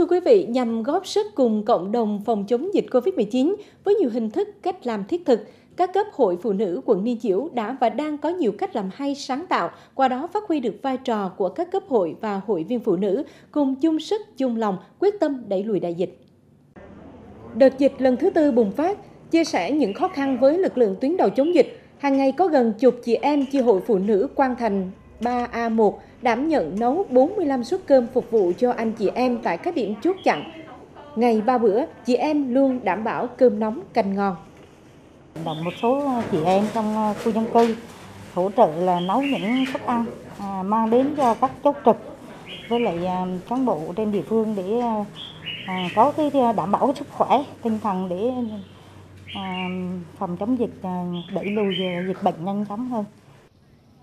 Thưa quý vị, nhằm góp sức cùng cộng đồng phòng chống dịch COVID-19 với nhiều hình thức cách làm thiết thực, các cấp hội phụ nữ quận Liên Chiểu đã và đang có nhiều cách làm hay sáng tạo, qua đó phát huy được vai trò của các cấp hội và hội viên phụ nữ cùng chung sức, chung lòng, quyết tâm đẩy lùi đại dịch. Đợt dịch lần thứ tư bùng phát, chia sẻ những khó khăn với lực lượng tuyến đầu chống dịch, hàng ngày có gần chục chị em chi hội phụ nữ Quang Thành 3A1 đảm nhận nấu 45 suất cơm phục vụ cho anh chị em tại các điểm chốt chặn. Ngày ba bữa, chị em luôn đảm bảo cơm nóng canh ngon. Đồng một số chị em trong ờ, khu dân cư hỗ trợ là nấu những suất ăn à, mang đến cho các chốt trực với lại à, cán bộ trên địa phương để à, à có cái à, đảm bảo sức khỏe tinh thần để à, phòng chống dịch đẩy lùi dịch bệnh nhanh chóng hơn.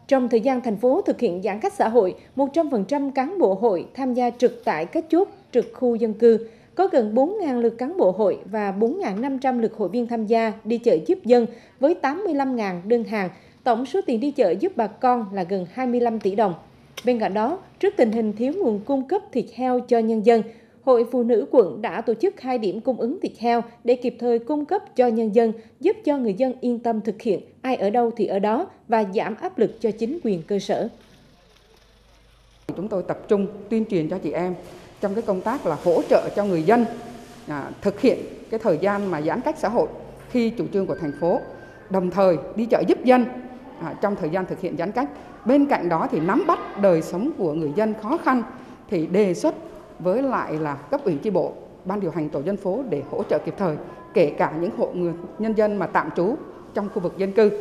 Trong thời gian thành phố thực hiện giãn cách xã hội, 100% cán bộ hội tham gia trực tại các chốt trực khu dân cư. Có gần 4.000 lượt cán bộ hội và 4.500 lượt hội viên tham gia đi chợ giúp dân với 85.000 đơn hàng. Tổng số tiền đi chợ giúp bà con là gần 25 tỷ đồng. Bên cạnh đó, trước tình hình thiếu nguồn cung cấp thịt heo cho nhân dân, Hội Phụ nữ quận đã tổ chức hai điểm cung ứng thịt heo để kịp thời cung cấp cho nhân dân, giúp cho người dân yên tâm thực hiện ai ở đâu thì ở đó và giảm áp lực cho chính quyền cơ sở. Chúng tôi tập trung tuyên truyền cho chị em trong cái công tác là hỗ trợ cho người dân à, thực hiện cái thời gian mà giãn cách xã hội khi chủ trương của thành phố, đồng thời đi chợ giúp dân à, trong thời gian thực hiện giãn cách. Bên cạnh đó thì nắm bắt đời sống của người dân khó khăn thì đề xuất với lại là cấp ủy chi bộ, ban điều hành tổ dân phố để hỗ trợ kịp thời, kể cả những hộ người nhân dân mà tạm trú trong khu vực dân cư.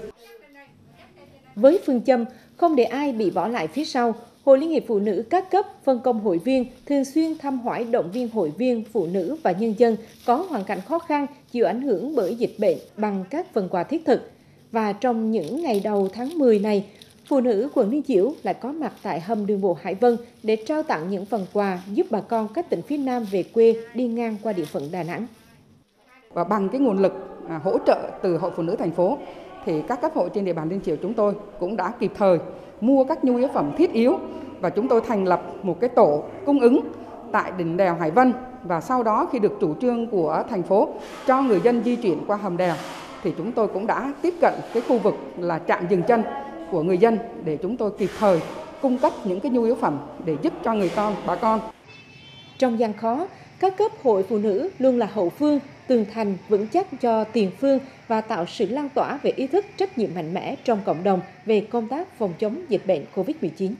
Với phương châm không để ai bị bỏ lại phía sau, Hội Liên hiệp Phụ nữ các cấp phân công hội viên thường xuyên thăm hỏi động viên hội viên phụ nữ và nhân dân có hoàn cảnh khó khăn chịu ảnh hưởng bởi dịch bệnh bằng các phần quà thiết thực. Và trong những ngày đầu tháng 10 này, Phụ nữ quận Liên Chiểu lại có mặt tại hầm đường bộ Hải Vân để trao tặng những phần quà giúp bà con các tỉnh phía Nam về quê đi ngang qua địa phận Đà Nẵng. Và bằng cái nguồn lực à, hỗ trợ từ Hội Phụ nữ thành phố, thì các cấp hội trên địa bàn Liên Chiểu chúng tôi cũng đã kịp thời mua các nhu yếu phẩm thiết yếu và chúng tôi thành lập một cái tổ cung ứng tại đỉnh đèo Hải Vân và sau đó khi được chủ trương của thành phố cho người dân di chuyển qua hầm đèo, thì chúng tôi cũng đã tiếp cận cái khu vực là trạm dừng chân của người dân để chúng tôi kịp thời cung cấp những cái nhu yếu phẩm để giúp cho người con, bà con. Trong gian khó, các cấp hội phụ nữ luôn là hậu phương, tường thành vững chắc cho tiền phương và tạo sự lan tỏa về ý thức trách nhiệm mạnh mẽ trong cộng đồng về công tác phòng chống dịch bệnh COVID-19.